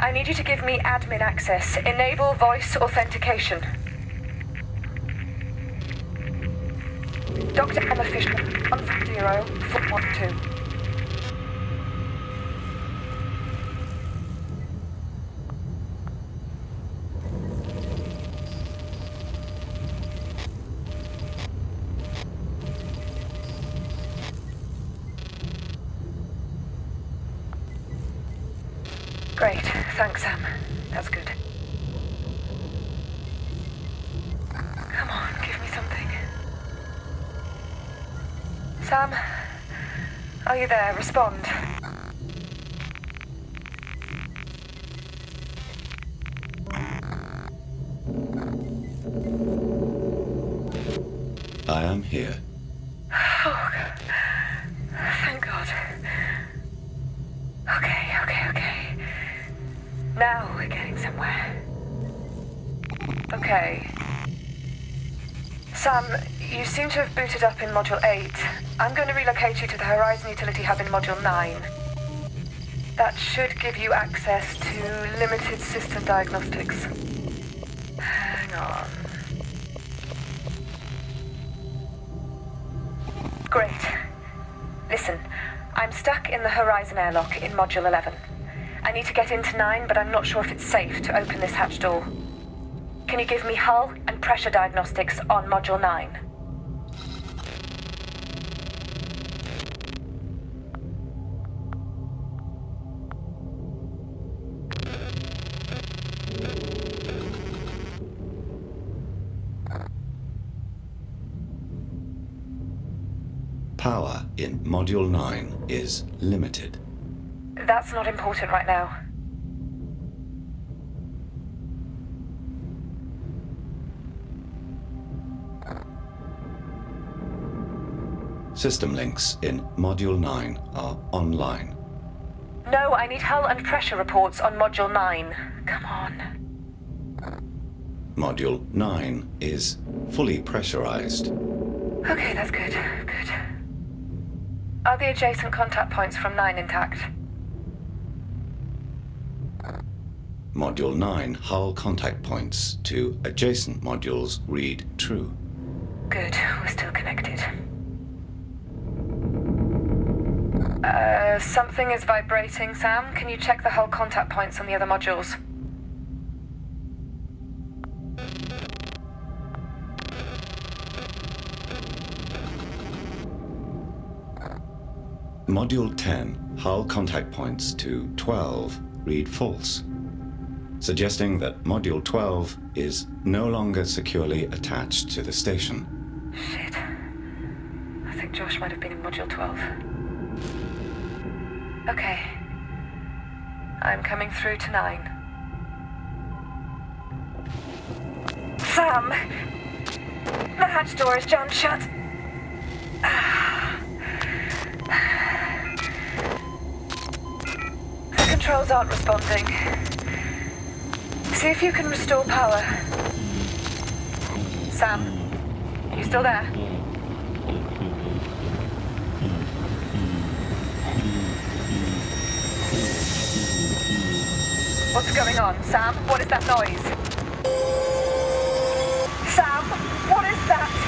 I need you to give me admin access. Enable voice authentication. Dr. Emma Fisher, 140, 412. There? Respond. I am here. Oh, thank God. Okay, okay, okay. Now we're getting somewhere. Okay. Sam, you seem to have booted up in Module 8. I'm going to relocate you to the Horizon Utility Hub in Module 9. That should give you access to limited system diagnostics. Hang on. Great. Listen, I'm stuck in the Horizon airlock in Module 11. I need to get into 9, but I'm not sure if it's safe to open this hatch door. Can you give me hull and pressure diagnostics on Module 9? Power in Module 9 is limited. That's not important right now. System links in Module 9 are online. No, I need hull and pressure reports on Module 9. Come on. Module 9 is fully pressurized. Okay, that's good. Good. Are the adjacent contact points from 9 intact? Module 9 hull contact points to adjacent modules read true. Good, we're still connected. Uh, something is vibrating, Sam. Can you check the hull contact points on the other modules? Module 10 hull contact points to 12 read false, suggesting that Module 12 is no longer securely attached to the station. Shit. I think Josh might have been in Module 12. Okay. I'm coming through to 9. Sam! The hatch door is jammed shut. The controls aren't responding. See if you can restore power. Sam, you still there? Going on, Sam? What is that noise? Sam, what is that?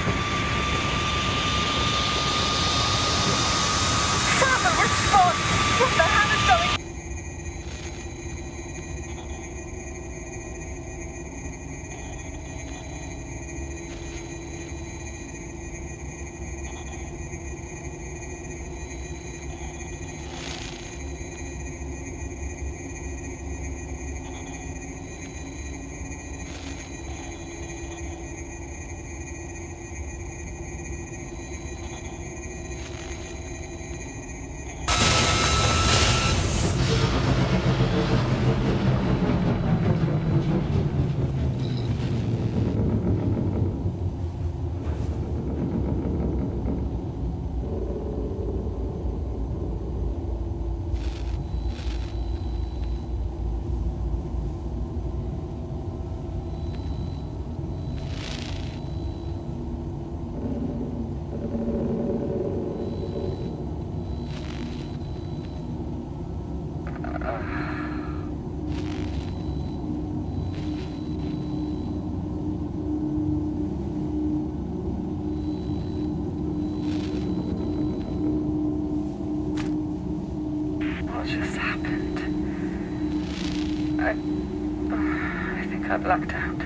I blacked out.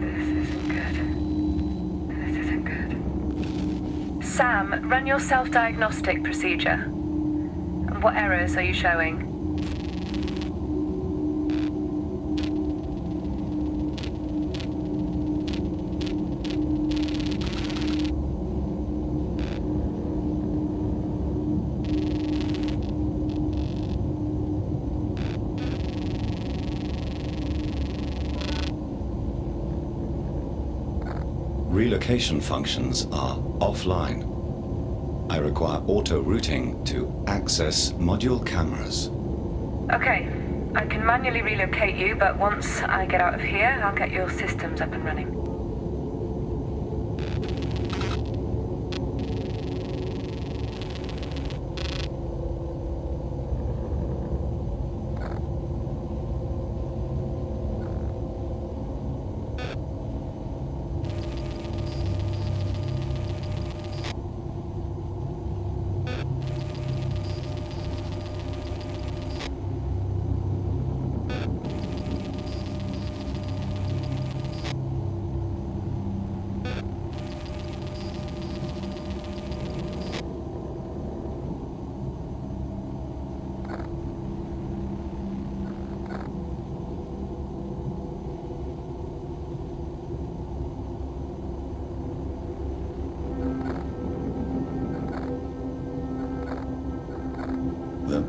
This isn't good. This isn't good. Sam, run your self-diagnostic procedure. What errors are you showing? Relocation functions are offline. I require auto-routing to access module cameras. Okay. I can manually relocate you, but once I get out of here, I'll get your systems up and running.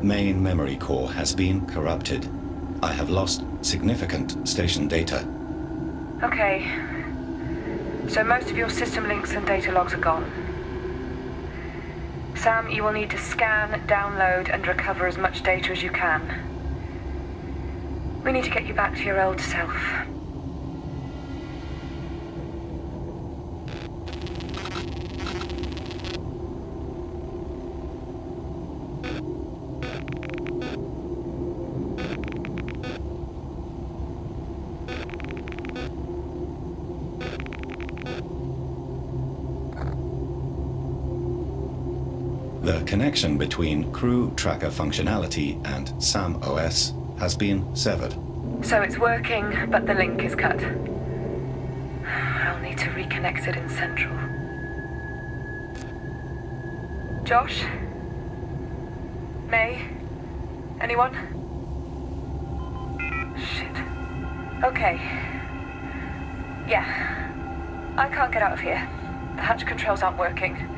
Main memory core has been corrupted. I have lost significant station data. Okay. So most of your system links and data logs are gone. Sam, you will need to scan, download, and recover as much data as you can. We need to get you back to your old self. The connection between crew tracker functionality and SAM OS has been severed. So it's working, but the link is cut. I'll need to reconnect it in Central. Josh? May? Anyone? Shit. Okay. Yeah. I can't get out of here. The hatch controls aren't working.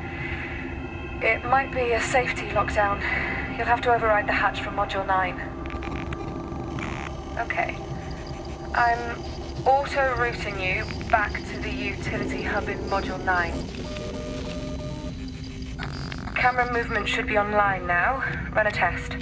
It might be a safety lockdown. You'll have to override the hatch from Module 9. Okay. I'm auto-routing you back to the utility hub in Module 9. Camera movement should be online now. Run a test.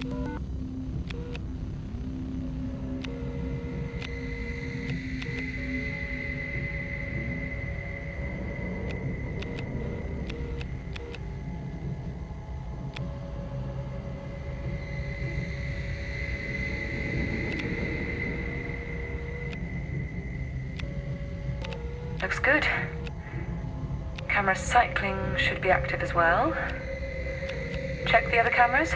Looks good. Camera cycling should be active as well. Check the other cameras.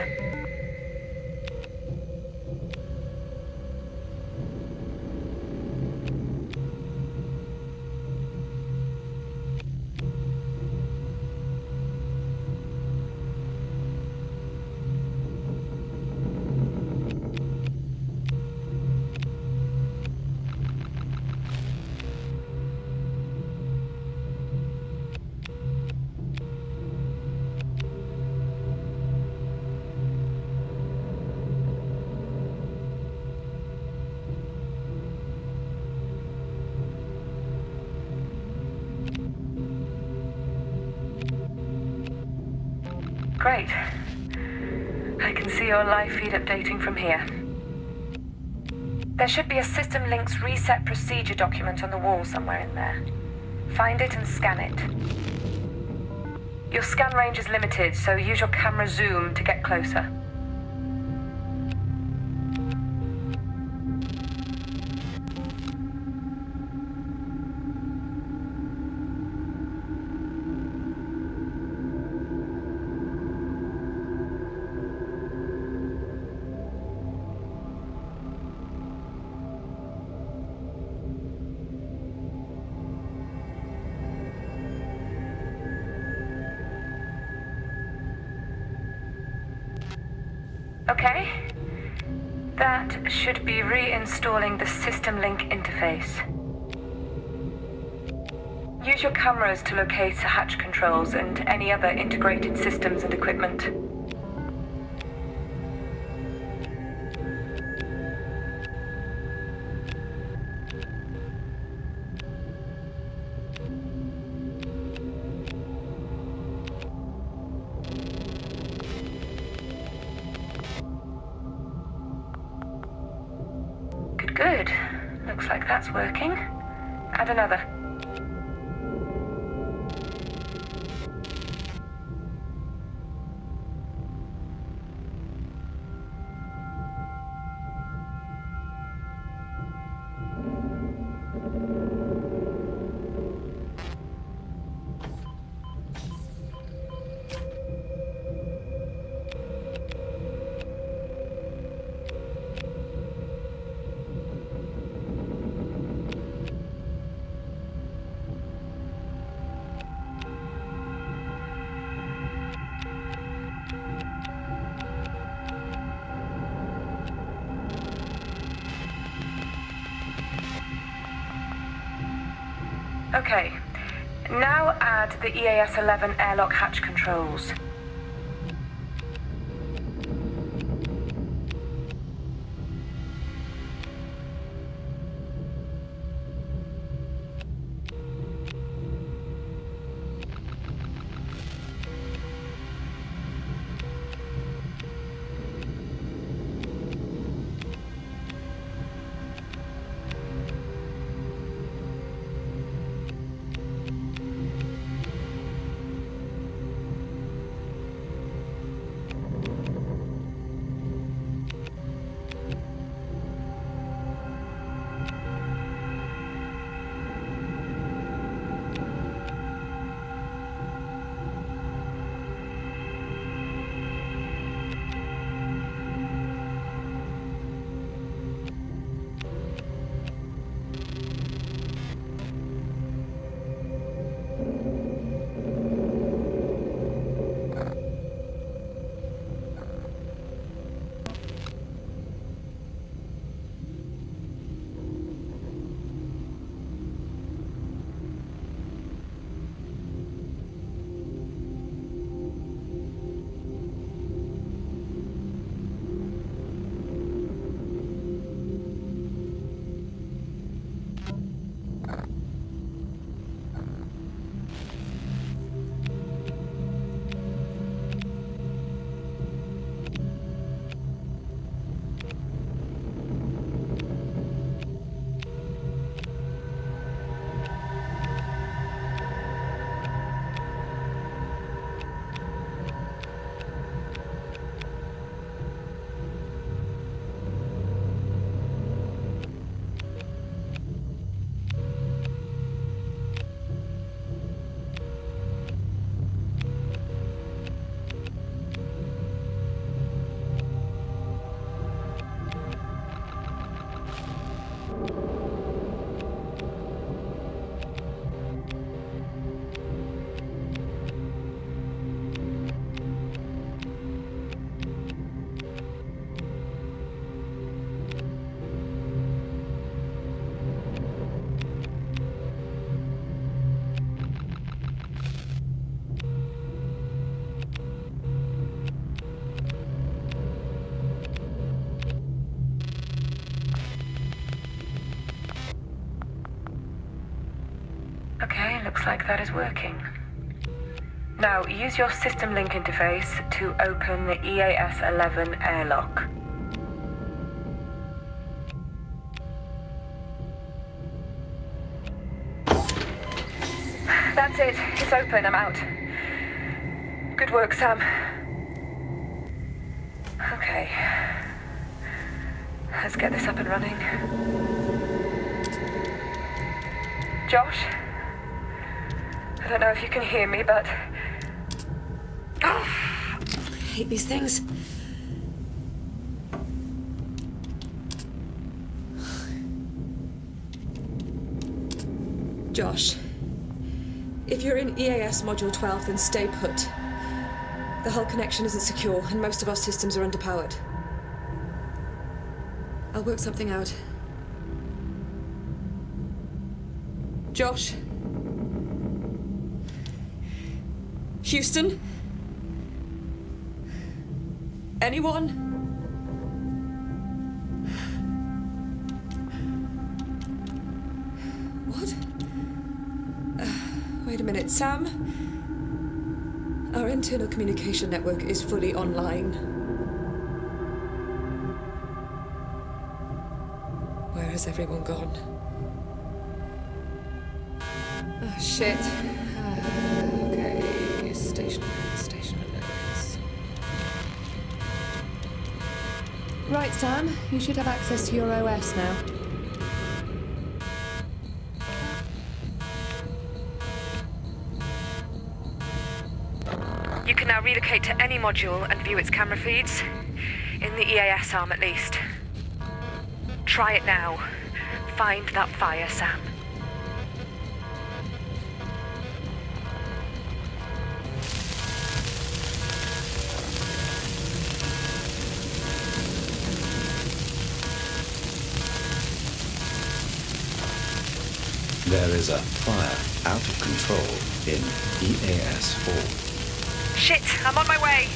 Great. I can see your live feed updating from here. There should be a System Links reset procedure document on the wall somewhere in there. Find it and scan it. Your scan range is limited, so use your camera zoom to get closer. System link interface. Use your cameras to locate the hatch controls and any other integrated systems and equipment. Okay. Now add the EAS 11 airlock hatch controls. Like that is working. Now, use your system link interface to open the EAS 11 airlock. That's it. It's open. I'm out. Good work, Sam. Okay. Let's get this up and running. Josh? I don't know if you can hear me, but. I hate these things. Josh, if you're in EAS Module 12, then stay put. The hull connection isn't secure, and most of our systems are underpowered. I'll work something out. Josh? Houston? Anyone? What? Uh, wait a minute, Sam? Our internal communication network is fully online. Where has everyone gone? Oh, shit. Right, Sam. You should have access to your OS now. You can now relocate to any module and view its camera feeds. In the EAS arm, at least. Try it now. Find that fire, Sam. There is a fire out of control in EAS 4. Shit, I'm on my way.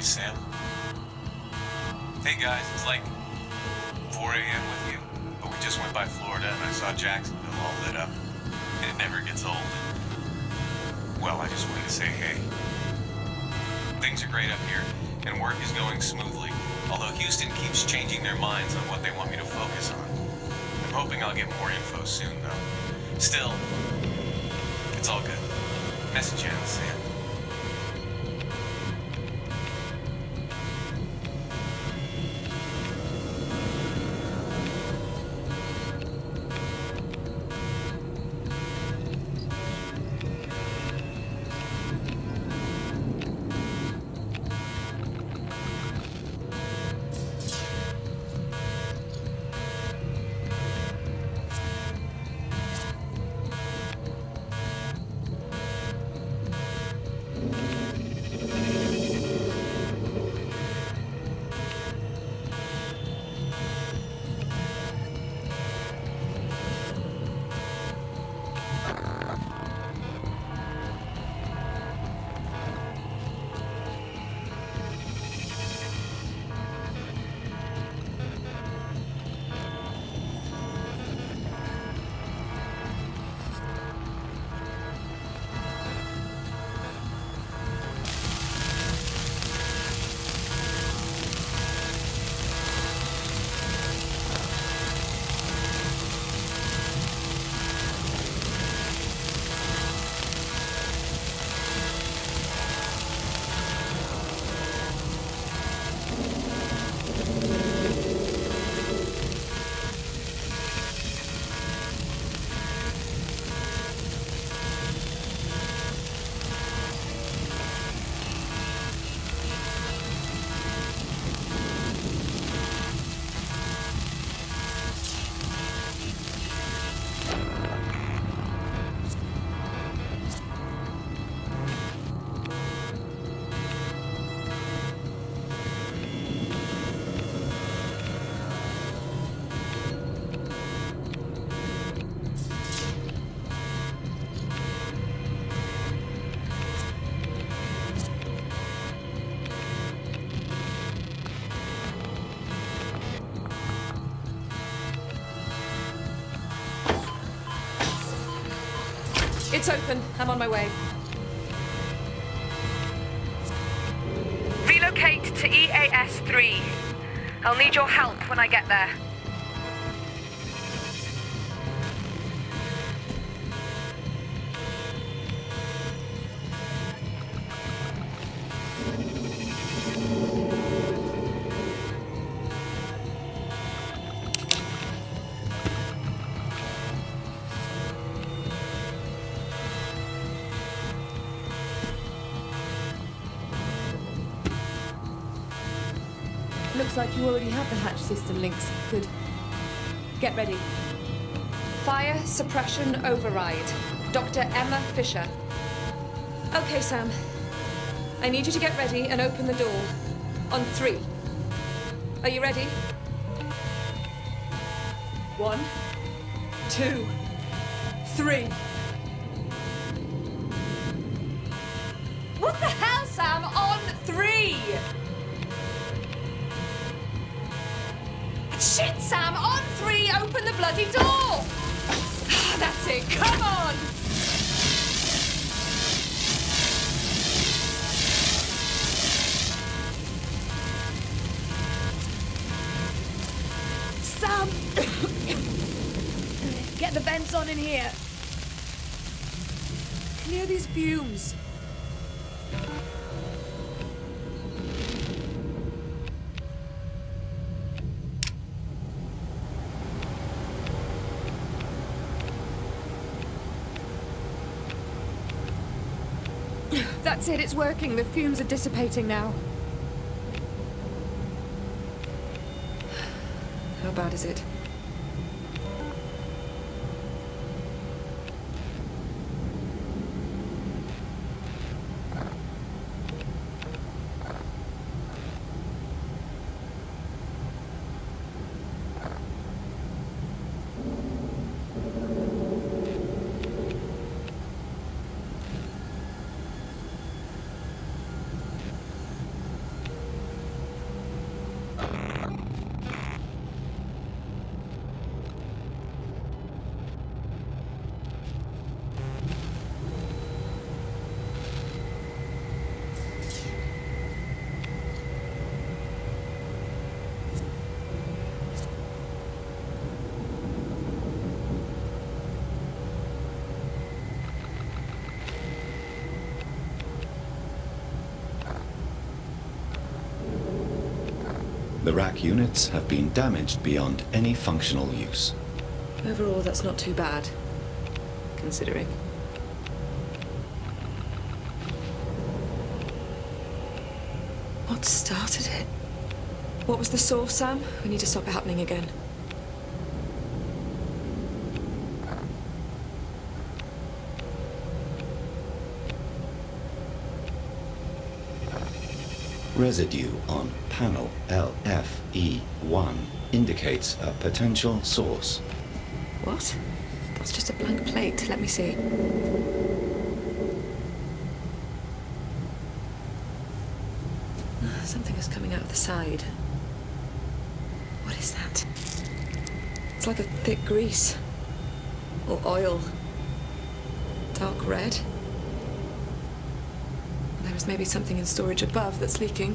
Please, Sam. Hey guys, it's like 4 a.m. with you, but we just went by Florida and I saw Jacksonville all lit up. And it never gets old. Well, I just wanted to say hey. Things are great up here, and work is going smoothly. Although Houston keeps changing their minds on what they want me to focus on. I'm hoping I'll get more info soon, though. Still, it's all good. Message ends, Sam. It's open. I'm on my way. Looks like you already have the hatch system links. Good. Get ready. Fire suppression override. Dr. Emma Fisher. Okay, Sam. I need you to get ready and open the door. On three. Are you ready? One, two, three. Bloody door! Ah, that's it, come on! Sam! Get the vents on in here. Clear these fumes. That's it, it's working. The fumes are dissipating now. How bad is it? The rack units have been damaged beyond any functional use. Overall, that's not too bad. Considering. What started it? What was the source, Sam? We need to stop it happening again. Residue on panel LFE1 indicates a potential source. What? That's just a blank plate. Let me see. Ah, Something is coming out of the side. What is that? It's like a thick grease. Or oil. Dark red. There is maybe something in storage above that's leaking.